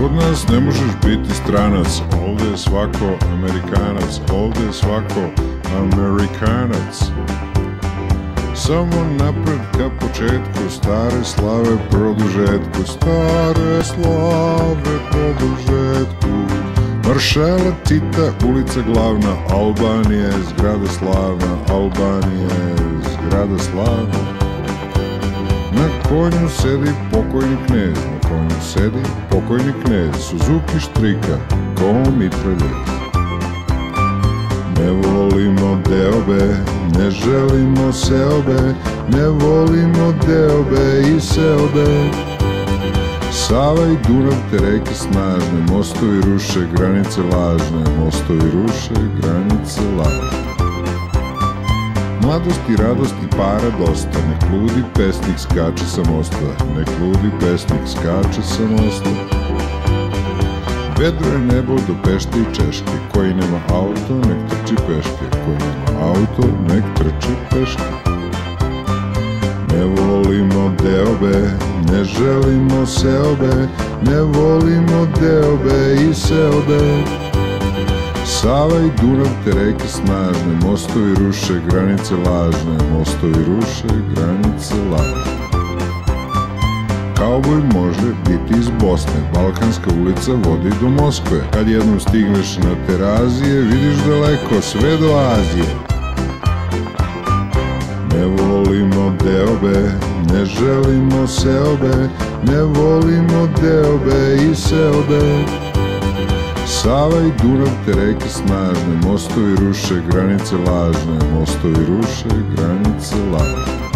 Kod nas ne možeš biti stranac, ovde je svako Amerikanac, ovde je svako Amerikanac. Samo napred ka početku, stare slave produžetku, stare slave produžetku. Maršala Tita, ulica glavna, Albanije, zgrada slavna, Albanije, zgrada slavna. Konju sedi pokojni knez, na konju sedi pokojni knez, Suzuki štrika, ko mitraljez. Ne volimo deobe, ne želimo seobe, ne volimo deobe i seobe. Sava i Dunav te reke snažne, mostovi ruše, granice lažne, mostovi ruše, granice lažne. Mladost i radost i para dosta, nek ludi pesnik skače sa mosta, nek ludi pesnik skače sa mosta. Vedro je nebo do Pešte i Češke, koji nema auto, nek trči peške, koji nema auto, nek trči peške. Ne volimo deobe, ne želimo seobe, ne volimo deobe i seobe. Sava i Dunav te reke snažne, mostovi ruše, granice lažne, mostovi ruše, granice lažne. Kauboj može biti iz Bosne, Balkanska ulica vodi do Moskve. Kad jednom stigneš na terazije, vidiš daleko, sve do Azije. Ne volimo deobe, ne želimo seobe, ne volimo deobe i seobe. Sava i Dunav te reke snažne, mostovi ruše, granice lažne, mostovi ruše, granice lažne.